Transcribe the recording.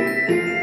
Música